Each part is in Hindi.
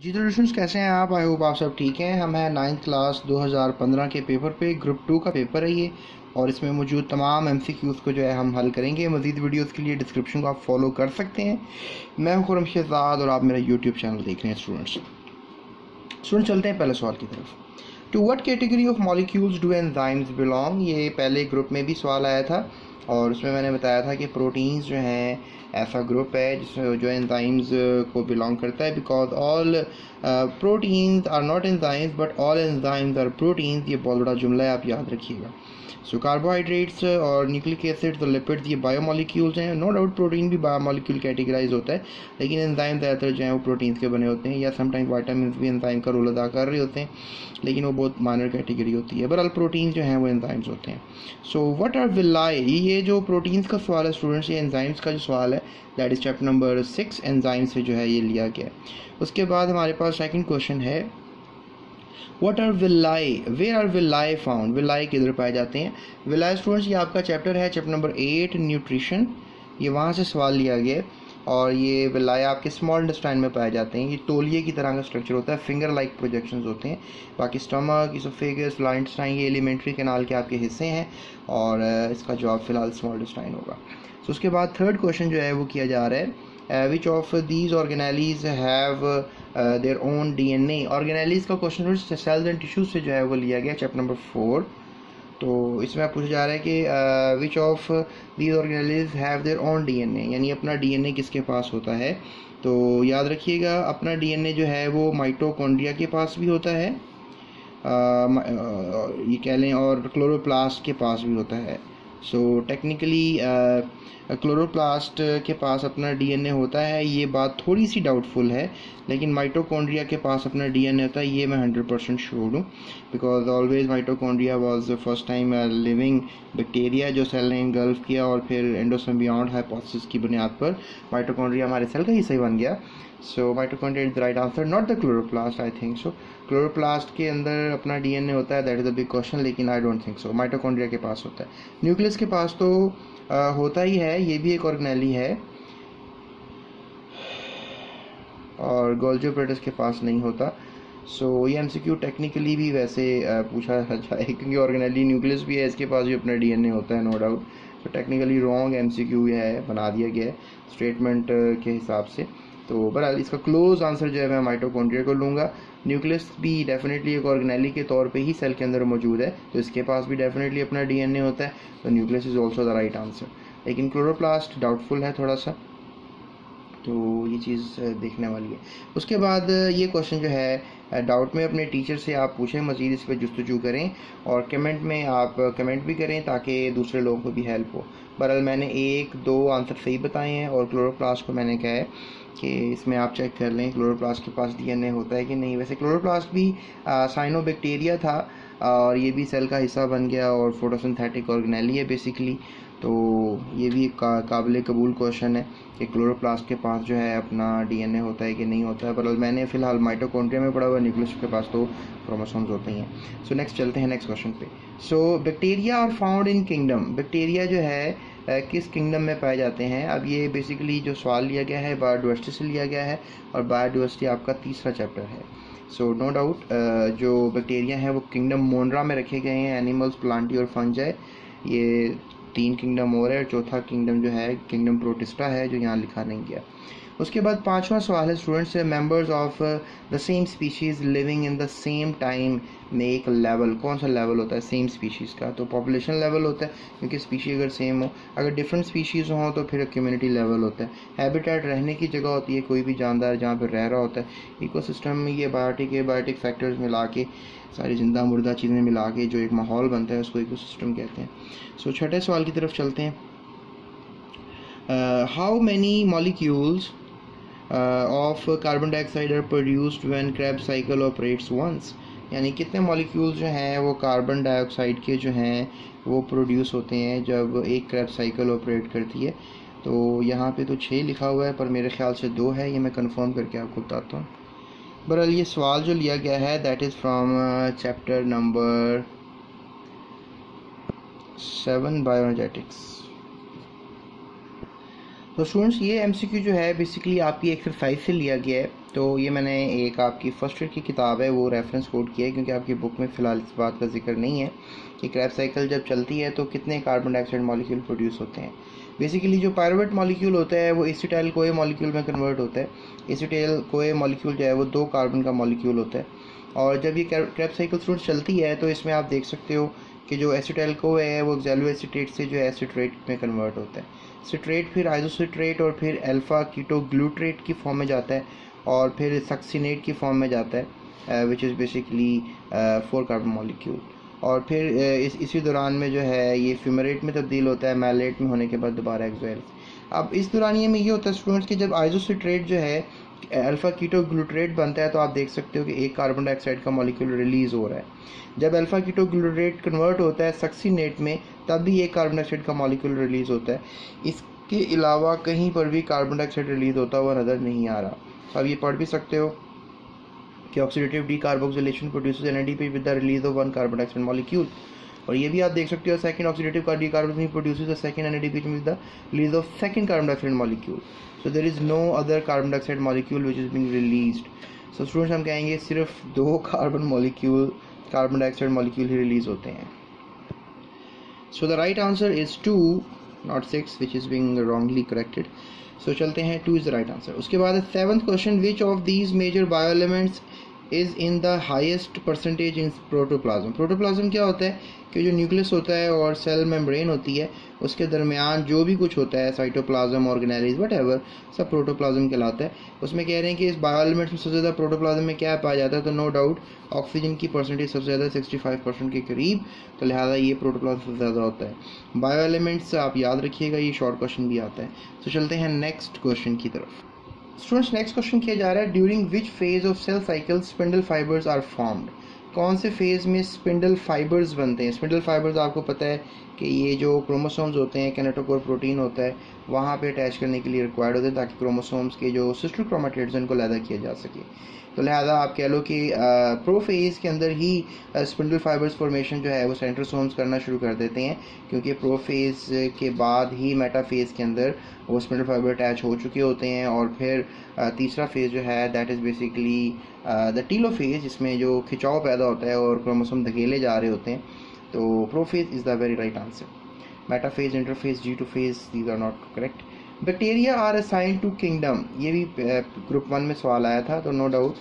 जी तो कैसे हैं आप? आई होप आप सब ठीक हैं। हम हैं नाइन्थ क्लास 2015 के पेपर पे। ग्रुप टू का पेपर है ये। और इसमें मौजूद तमाम एम को जो है हम हल करेंगे। मज़ीद वीडियोस के लिए डिस्क्रिप्शन को आप फॉलो कर सकते हैं। मैं हूँ खुरम शहजाद और आप मेरा यूट्यूब चैनल देख रहे हैं स्टूडेंट्स स्टूडेंट चलते हैं पहले सवाल की तरफ़। To what category of molecules do enzymes belong ये पहले ग्रुप में भी सवाल आया था। और उसमें मैंने बताया था कि प्रोटीन्स जो हैं, ऐसा ग्रुप है जिसमें जो एंजाइम्स को बिलोंग करता है because all proteins are not enzymes but all enzymes are proteins ये बहुत बड़ा जुमला है, आप याद रखिएगा। सो कार्बोहाइड्रेट्स और न्यूक्लिक एसिड्स और लिपिड्स, ये बायोमोलिक्यूल्स हैं। नो डाउट प्रोटीन भी बायोमोलिक्यूल कैटेगराइज होता है, लेकिन एंजाइम ज़्यादातर जो है वो प्रोटीन्स के बने होते हैं, या समटाइम वाइटामिन भी एंजाइम का रोल अदा कर रहे होते हैं, लेकिन वो बहुत माइनर कैटेगरी होती है। बहरहाल प्रोटीन जो हैं वो एंजाइम्स होते हैं। सो वट आर विलाई ये जो प्रोटीन्स का सवाल है स्टूडेंट्स ये एंजाइम्स का जो सवाल है that is chapter number six enzyme से जो है ये लिया गया उसके बाद हमारे पास सेकेंड क्वेश्चन है what are villi where are villi found villi किधर पाए जाते हैं? विलाई स्टूडेंट्स ये आपका चैप्टर है चैप्टर नंबर एट न्यूट्रिशन ये वहाँ से सवाल लिया गया और ये विलाई आपके स्मॉल इंडस्टाइन में पाए जाते हैं। ये तोलिए की तरह का स्ट्रक्चर होता है फिंगर लाइक प्रोजेक्शंस होते हैं। बाकी स्टमक इसोफेगस लाइनस्टाइन ये एलिमेंट्री कैनाल के आपके हिस्से हैं और इसका जवाब फ़िलहाल स्मॉल इंडस्टाइन होगा। सो उसके बाद थर्ड क्वेश्चन जो है वो किया जा रहा है which of these organelles have their own DNA organelles का क्वेश्चन सेल्स एंड टिश्यूज से जो है वो लिया गया चैप्टर नंबर फोर तो इसमें आप पूछा जा रहा है कि which of these organelles have their own DNA यानी अपना डी डीएनए किसके पास होता है? तो याद रखिएगा अपना डी डीएनए जो है वो माइटोकॉन्ड्रिया के पास भी होता है आ, ये कह लें और क्लोरोप्लास्ट के पास भी होता है. सो टेक्निकली क्लोरोप्लास्ट के पास अपना डीएनए होता है, ये बात थोड़ी सी डाउटफुल है, लेकिन माइटोकॉन्ड्रिया के पास अपना डीएनए होता है, ये मैं हंड्रेड परसेंट श्योर हूँ because always mitochondria was first time living bacteria जो सेल ने इंगल्फ किया और फिर एंडोसम्बियॉन्ड हाइपोथेसिस की बुनियाद पर माइटोकॉन्ड्रिया हमारे सेल का ही बन गया। So mitochondria is the right answer not the chloroplast I think so chloroplast के अंदर अपना डीएनए होता है that is a big question लेकिन I don't think so mitochondria के पास होता है। न्यूक्लियस के पास तो होता ही है ये भी एक ऑर्गेनेली है। और गोल्जोप्रेटस के पास नहीं होता। सो so, ये एमसीक्यू टेक्निकली भी वैसे पूछा जाए क्योंकि ऑर्गेनेली न्यूक्लियस भी है इसके पास भी अपना डीएनए होता है नो डाउट तो टेक्निकली रॉन्ग एम है बना दिया गया है स्टेटमेंट के हिसाब से। तो बहरहाल इसका क्लोज आंसर जो है मैं माइटोकॉन्ड्रिया को लूँगा। न्यूक्लियस भी डेफिनेटली एक ऑर्गेनेली के तौर पे ही सेल के अंदर मौजूद है तो इसके पास भी डेफिनेटली अपना डीएनए होता है तो nucleus is also the right answer लेकिन क्लोरोप्लास्ट डाउटफुल है थोड़ा सा। तो ये चीज़ देखने वाली है। उसके बाद ये क्वेश्चन जो है डाउट में अपने टीचर से आप पूछें, मज़ीद इस पर जस्तजू करें और कमेंट में आप कमेंट भी करें ताकि दूसरे लोगों को भी हेल्प हो। बहरहाल, मैंने एक, दो आंसर सही बताए हैं और क्लोरोप्लास्ट को मैंने कहा है कि इसमें आप चेक कर लें क्लोरोप्लास्ट के पास डीएनए होता है कि नहीं। वैसे क्लोरोप्लास्ट भी साइनोबैक्टीरिया था और ये भी सेल का हिस्सा बन गया और फोटोसिंथेटिक ऑर्गेनेली है बेसिकली तो ये भी का, काबिल कबूल क्वेश्चन है कि क्लोरोप्लास्ट के पास जो है अपना डीएनए होता है कि नहीं होता है। पर मैंने फ़िलहाल माइटोकॉन्ड्रिया में पढ़ा हुआ न्यूक्लियस के पास तो क्रोमोसोम्स होते हैं सो नेक्स्ट चलते हैं नेक्स्ट क्वेश्चन पे। So bacteria are found in kingdom bacteria जो है किस किंगडम में पाए जाते हैं? अब ये बेसिकली जो सवाल लिया गया है बायोडाइवर्सिटी से लिया गया है और बायोडाइवर्सिटी आपका तीसरा चैप्टर है। सो नो डाउट जो बैक्टीरिया हैं वो किंगडम मोनरा में रखे गए हैं एनिमल्स प्लांटी और फंजाई ये तीन किंगडम और है चौथा किंगडम जो है किंगडम प्रोटिस्टा है जो यहाँ लिखा नहीं गया। उसके बाद पांचवा सवाल है students members of the same species living in the same time में एक लेवल कौन सा लेवल होता है सेम स्पीशीज़ का? तो पॉपुलेशन लेवल होता है क्योंकि स्पीशी अगर सेम हो अगर डिफरेंट स्पीशीज़ हों तो फिर कम्युनिटी लेवल होता है। हैबिटेट रहने की जगह होती है कोई भी जानदार जहाँ पर रह रहा होता है इको में ये बायोटिक बायोटिक फैक्टर्स मिला के सारी ज़िंदा मुर्दा चीज़ें मिला के जो एक माहौल बनता है उसको इको कहते हैं। सो so, छठे सवाल की तरफ़ चलते हैं। How many molecules of carbon dioxide are produced when Krebs cycle operates once यानी कितने मॉलिक्यूल्स जो हैं, वो कार्बन डाइऑक्साइड के जो हैं, वो प्रोड्यूस होते हैं जब एक क्रैब साइकिल ऑपरेट करती है। तो यहाँ पे तो छः लिखा हुआ है, पर मेरे ख्याल से दो है, ये मैं कंफर्म करके आपको बताता हूँ। बहरहाल, ये सवाल जो लिया गया है that is from chapter number seven bioenergetics तो स्टूडेंट्स ये एमसीक्यू जो है बेसिकली आपकी एक्सरसाइज से लिया गया है। तो ये मैंने एक आपकी फ़र्स्ट ईयर की किताब है, वो रेफरेंस कोड किया है, क्योंकि आपकी बुक में फ़िलहाल इस बात का ज़िक्र नहीं है कि क्रैप साइकिल जब चलती है तो कितने कार्बन डाइऑक्साइड मॉलिक्यूल प्रोड्यूस होते हैं। बेसिकली जो पायरोवेट मॉलिक्यूल होता है, वो एसिटाइल कोए मॉलिक्यूल में कन्वर्ट होता है। एसिटाइल कोए मॉलिक्यूल जो है, वो दो कार्बन का मॉलिक्यूल होता है। और जब ये क्रैप साइकिल फ्रूट चलती है तो इसमें आप देख सकते हो कि जो एसिटाइल को है वो एक्जेलो एसिटेट से जो है एसिट्रेट में कन्वर्ट होता है। सिट्रेट फिर आइजोसिट्रेट और फिर अल्फ़ा कीटो ग्लूट्रेट की फॉर्म में जाता है और फिर सक्सीनेट की फॉर्म में जाता है which is basically four carbon molecule और फिर uh, इस इसी दौरान में जो है ये फ्यूमरेट में तब्दील होता है मैलेट में होने के बाद दोबारा एक्जोल अब इस दौरानिए में ये होता है स्टूडेंट्स कि जब आइजोसिट्रेट जो है अल्फ़ा कीटो ग्लूट्रेट बनता है तो आप देख सकते हो कि एक कार्बन डाइऑक्साइड का मॉलिक्यूल रिलीज़ हो रहा है। जब अल्फ़ा कीटो ग्लूट्रेट कन्वर्ट होता है सक्सीनेट में तब भी एक कार्बन डाइऑक्साइड का मॉलिक्यूल रिलीज़ होता है। इसके अलावा कहीं पर भी कार्बन डाइऑक्साइड रिलीज़ होता हुआ नज़र नहीं आ रहा। तो आप ये पढ़ भी सकते हो कि oxidative decarboxylation produces NADP with the release of one carbon dioxide molecule और ये भी आप देख सकते हो second oxidative decarboxylation produces the second NADP with the release of second carbon dioxide molecule so there is no other carbon dioxide molecule which is being released so students हम कहेंगे सिर्फ़ दो carbon molecule carbon dioxide molecule ही रिलीज़ होते हैं। So the right answer is two not six which is being wrongly corrected so चलते हैं two is the right answer उसके बाद seventh question which of these major bio elements is in the highest percentage in protoplasm protoplasm क्या होता है? कि जो न्यूक्लियस होता है और सेल मेम्ब्रेन होती है, उसके दरमियान जो भी कुछ होता है साइटोप्लाज्म ऑर्गेनाइज वट एवर सब प्रोटोप्लाज्म कहलाता है। उसमें कह रहे हैं कि इस बायो एलिमेंट्स में सबसे ज़्यादा प्रोटोप्लाज्म में क्या पाया जाता है? तो नो डाउट ऑक्सीजन की परसेंटेज सबसे ज़्यादा सिक्सटी फाइव परसेंट के करीब। तो लिहाजा ये प्रोटोप्लाज्म सबसे ज़्यादा होता है। बायो एलिमेंट्स आप याद रखिएगा, ये शॉर्ट क्वेश्चन भी आता है। तो चलते हैं नेक्स्ट क्वेश्चन की तरफ़। स्टूडेंट्स नेक्स्ट क्वेश्चन किया जा रहा है during which phase of cell cycle spindle fibres are formed कौन से फ़ेज़ में स्पिंडल फाइबर्स बनते हैं? स्पिंडल फाइबर्स आपको पता है कि ये जो क्रोमोसोम्स होते हैं कैनेटोकोर प्रोटीन होता है, वहाँ पे अटैच करने के लिए रिक्वायर्ड होते हैं ताकि क्रोमोसोम्स के जो सिस्टर क्रोमाटिड्स उनको लैदा किया जा सके। तो लिहाजा आप कह लो कि प्रोफेज के अंदर ही स्पिंडल फाइबर्स फॉर्मेशन जो है, वो सेंट्रोसोम्स करना शुरू कर देते हैं, क्योंकि प्रोफेज के बाद ही मेटाफेज के अंदर वो स्पिंडल फाइबर अटैच हो चुके होते हैं, और फिर तीसरा फ़ेज़ जो है that is basically the telophase जिसमें जो खिंचाव पैदा होता है और क्रोमोसोम धकेले जा रहे होते हैं। तो prophase is the very right answer metaphase interphase G two phase these are not correct bacteria are assign to kingdom ये भी ग्रुप वन में सवाल आया था तो नो डाउट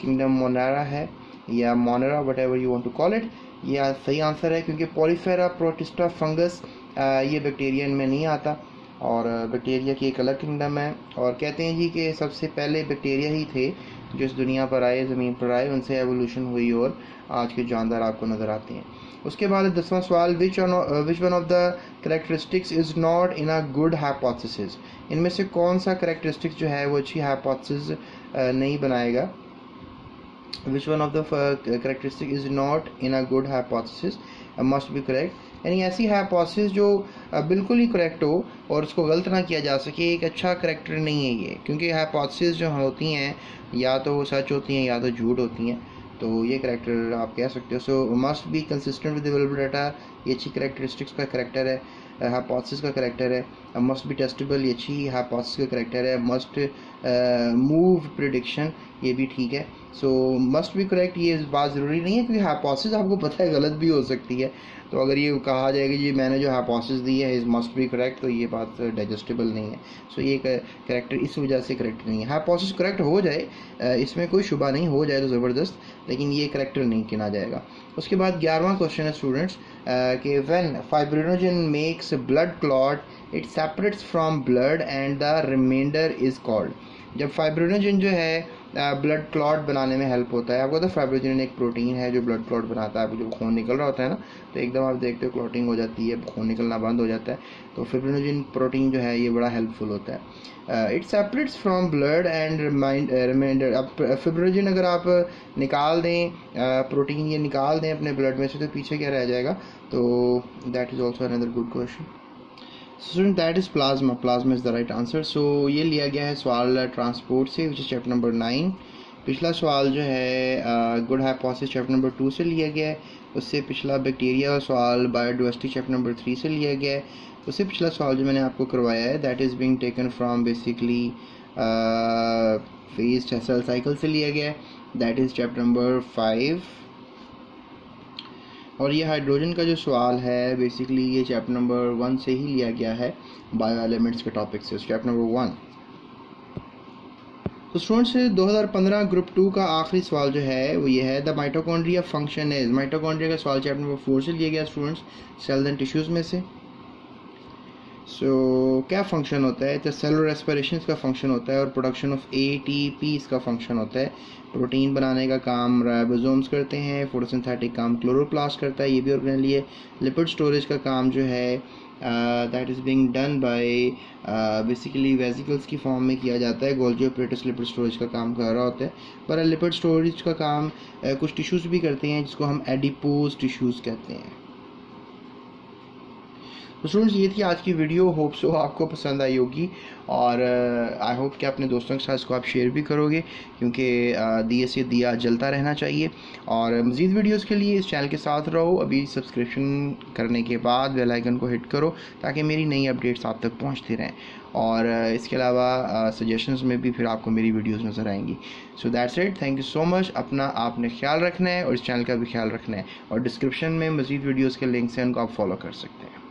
किंगडम मोनारा है, या Monera whatever you want to call it यह सही आंसर है, क्योंकि पॉलीफेरा प्रोटिस्टा फंगस ये बैक्टीरियन में नहीं आता, और बैक्टीरिया की एक अलग किंगडम है, और कहते हैं जी कि सबसे पहले बैक्टीरिया ही थे, जो इस दुनिया पर आए, ज़मीन पर आए, उनसे एवोल्यूशन हुई, और आज के जानदार आपको नज़र आते हैं। उसके बाद दसवां सवाल which which one of the characteristics is not in a good hypothesis इनमें से कौन सा करेक्टरिस्टिक्स जो है वो अच्छी हाइपोथेसिस uh, नहीं बनाएगा? Which one of the characteristic is not in a good hypothesis must be correct यानी ऐसी हाइपोथेसिस जो बिल्कुल ही करेक्ट हो और उसको गलत ना किया जा सके एक अच्छा करेक्टर नहीं है ये। क्योंकि हाइपोथेसिस जो होती हैं या तो वो सच होती हैं या तो झूठ होती हैं। तो ये करेक्टर आप कह सकते हो। So must be consistent with available data ये अच्छी करेक्टरिस्टिक्स का करेक्टर है। हाइपोथेसिस का करेक्टर है मस्ट बी टेस्टेबल ये अच्छी हाइपोथेसिस का करेक्टर है मस्ट मूव प्रिडिक्शन ये भी ठीक है। सो मस्ट भी करेक्ट ये बात ज़रूरी नहीं है क्योंकि हाइपोथेसिस आपको पता है गलत भी हो सकती है। तो अगर ये कहा जाएगा जी मैंने जो हाइपोथेसिस दी है इज़ मस्ट भी करेक्ट तो ये बात डाइजेस्टेबल नहीं है। सो ये करेक्टर इस वजह से करेक्ट नहीं है। हाइपोथेसिस करेक्ट हो जाए इसमें कोई शुबा नहीं, हो जाए तो ज़बरदस्त, लेकिन ये करेक्टर नहीं गिना जाएगा। उसके बाद ग्यारहवा क्वेश्चन है स्टूडेंट्स कि when fibrinogen makes blood clot. It separates from blood and the remainder is called जब फाइब्रिनोजन जो है ब्लड क्लॉट बनाने में हेल्प होता है, आपको तो फाइब्रोजिन एक प्रोटीन है जो ब्लड क्लॉट बनाता है, आपको जब खून निकल रहा होता है ना तो एकदम आप देखते हो क्लॉटिंग हो जाती है, खून निकलना बंद हो जाता है तो फिब्रिनोजिन प्रोटीन जो है, ये बड़ा हेल्पफुल होता है। It separates from blood and remainder अब फिब्रोजिन अगर आप निकाल दें प्रोटीन ये निकाल दें अपने ब्लड में से तो पीछे क्या रह जाएगा? तो that is also another good question student that is plasma plasma is the right answer so ये लिया गया है सवाल ट्रांसपोर्ट से which is chapter number nine पिछला सवाल जो है good hypothesis chapter number two से लिया गया है. उससे पिछला बैक्टीरिया का सवाल बायोडाइवर्सिटी चैप्टर नंबर थ्री से लिया गया है. उससे पिछला सवाल जो मैंने आपको करवाया है that is being taken from basically phase cell cycle से लिया गया है. That is chapter number five और ये हाइड्रोजन का जो सवाल है बेसिकली ये चैप्टर नंबर वन से ही लिया गया है बायो एलिमेंट्स के टॉपिक से चैप्टर नंबर वन तो स्टूडेंट्स 2015 ग्रुप टू का आखिरी सवाल जो है, वो ये है the mitochondria function is mitochondria का सवाल चैप्टर नंबर फोर से लिया गया स्टूडेंट्स सेल्स एंड टिश्यूज़ में से. सो so, क्या फ़ंक्शन होता है? तो सेलुलर रेस्पिरेशन का फ़ंक्शन होता है और production of A T P इसका फ़ंक्शन होता है। प्रोटीन बनाने का काम राइबोसोम्स करते हैं फोटोसिंथेटिक काम क्लोरोप्लास्ट करता है ये भी ऑर्गेनली है लिपिड स्टोरेज का काम जो है that is being done by basically vesicles की फॉर्म में किया जाता है। गोल्जी ऑपरेटर्स लिपिड स्टोरेज का काम कर रहा होता है। पर लिपिड स्टोरेज का काम uh, कुछ टिश्यूज़ भी करते हैं जिसको हम एडिपोज टिश्यूज़ कहते हैं। तो स्टूडेंट्स ये थी आज की वीडियो। होप सो आपको पसंद आई होगी और आई uh, होप कि अपने दोस्तों के साथ इसको आप शेयर भी करोगे क्योंकि uh, दिए से दिया जलता रहना चाहिए। और मज़ीद वीडियोस के लिए इस चैनल के साथ रहो। अभी सब्सक्रिप्शन करने के बाद बेल आइकन को हिट करो ताकि मेरी नई अपडेट्स आप तक पहुँचती रहें। और uh, इसके अलावा सजेशंस में भी फिर आपको मेरी वीडियोस नज़र आएँगी। So that's it thank you so much अपना आपने ख्याल रखना है और इस चैनल का भी ख्याल रखना है। और डिस्क्रिप्शन में मज़ीद वीडियोज़ के लिंक्स हैं उनको आप फॉलो कर सकते हैं।